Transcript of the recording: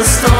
the storm.